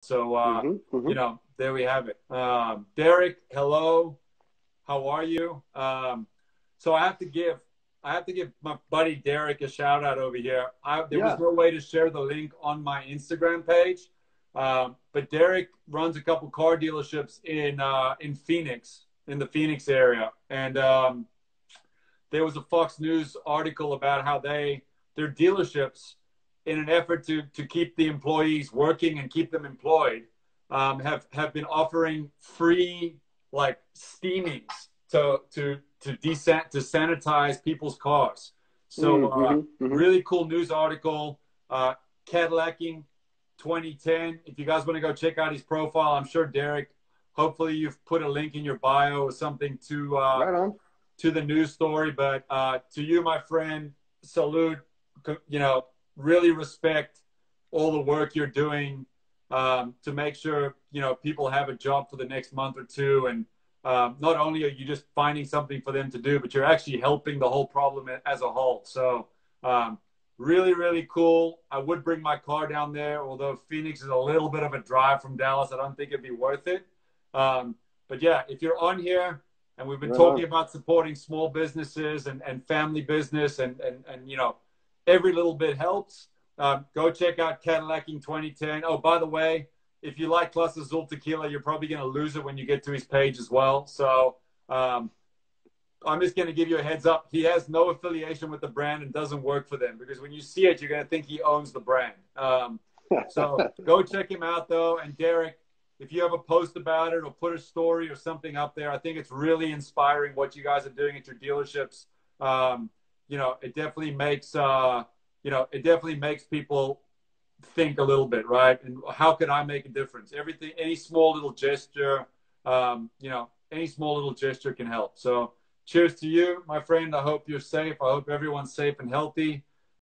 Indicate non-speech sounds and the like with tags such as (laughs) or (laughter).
So, uh, mm-hmm, mm-hmm. you know, there we have it. Um, Derek, hello. How are you? Um, so I have to give I have to give my buddy Derek a shout out over here. I, there yeah. was no way to share the link on my Instagram page, um, but Derek runs a couple car dealerships in uh, in Phoenix, in the Phoenix area, and um, there was a Fox News article about how they their dealerships, in an effort to to keep the employees working and keep them employed, um, have have been offering free like steamings to to to desant to sanitize people's cars. So mm-hmm, uh, mm-hmm. really cool news article. Uh, Cadillacing 2010. If you guys want to go check out his profile, I'm sure Derek. Hopefully you've put a link in your bio or something to uh, right to the news story. But uh, to you, my friend, salute. You know, really respect all the work you're doing um, to make sure you know people have a job for the next month or two and um, not only are you just finding something for them to do, but you're actually helping the whole problem as a whole. So, um, really, really cool. I would bring my car down there, although Phoenix is a little bit of a drive from Dallas. I don't think it'd be worth it. Um, but yeah, if you're on here and we've been talking about supporting small businesses and, and family business and, and, and, you know, every little bit helps. Um, go check out Cadillacing 2010. Oh, by the way, if you like Clase Azul tequila, you're probably going to lose it when you get to his page as well. So um, I'm just going to give you a heads up. He has no affiliation with the brand and doesn't work for them because when you see it, you're going to think he owns the brand. Um, so (laughs) go check him out though. And Derek, if you have a post about it or put a story or something up there, I think it's really inspiring what you guys are doing at your dealerships. Um, you know, it definitely makes, uh, you know, it definitely makes people think a little bit, right? And how can I make a difference? Everything, any small little gesture, um, you know, any small little gesture can help. So, cheers to you, my friend. I hope you're safe. I hope everyone's safe and healthy.